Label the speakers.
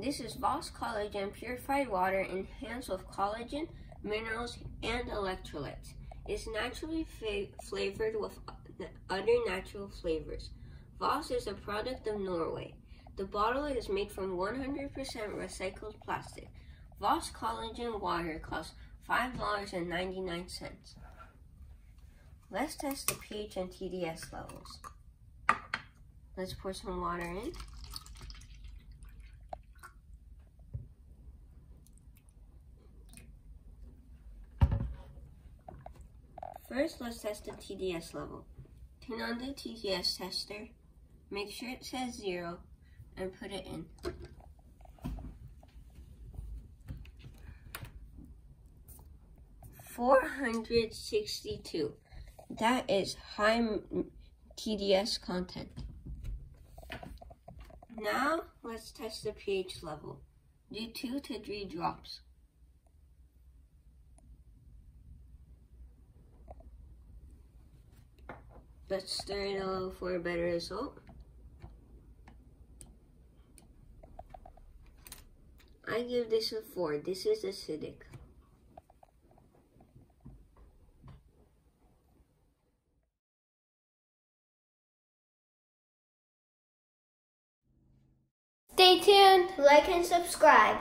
Speaker 1: This is Voss Collagen purified water enhanced with collagen, minerals, and electrolytes. It's naturally flavored with other natural flavors. Voss is a product of Norway. The bottle is made from 100% recycled plastic. Voss Collagen water costs $5.99. Let's test the pH and TDS levels. Let's pour some water in. First, let's test the TDS level. Turn on the TDS tester, make sure it says zero, and put it in. Four hundred sixty-two. That is high TDS content. Now, let's test the pH level. Do two to three drops. Let's stir it a little for a better result. I give this a 4. This is acidic.
Speaker 2: Stay tuned, like and subscribe.